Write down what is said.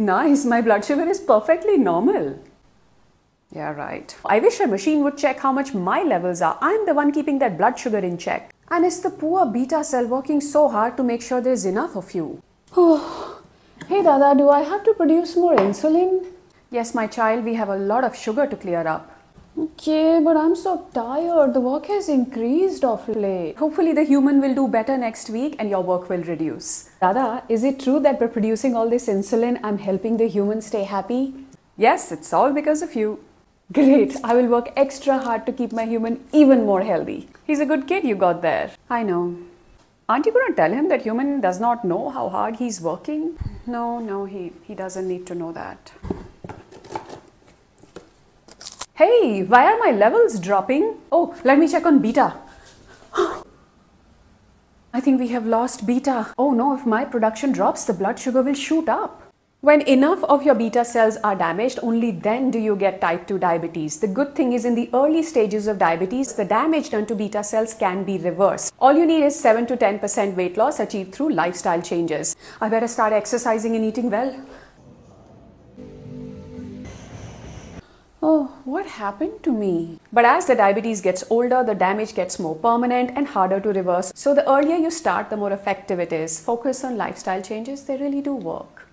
Nice, my blood sugar is perfectly normal. Yeah, right. I wish a machine would check how much my levels are. I'm the one keeping that blood sugar in check. And it's the poor beta cell working so hard to make sure there's enough of you. Oh, hey Dada, do I have to produce more insulin? Yes, my child, we have a lot of sugar to clear up. Okay, but I'm so tired. The work has increased of late. Hopefully, the human will do better next week and your work will reduce. Dada, is it true that by producing all this insulin, I'm helping the human stay happy? Yes, it's all because of you. Great, I will work extra hard to keep my human even more healthy. He's a good kid you got there. I know. Aren't you going to tell him that human does not know how hard he's working? No, no, he, he doesn't need to know that. Hey, why are my levels dropping? Oh, let me check on beta. I think we have lost beta. Oh no, if my production drops, the blood sugar will shoot up. When enough of your beta cells are damaged, only then do you get type 2 diabetes. The good thing is in the early stages of diabetes, the damage done to beta cells can be reversed. All you need is 7 to 10% weight loss achieved through lifestyle changes. I better start exercising and eating well. What happened to me? But as the diabetes gets older, the damage gets more permanent and harder to reverse. So the earlier you start, the more effective it is. Focus on lifestyle changes, they really do work.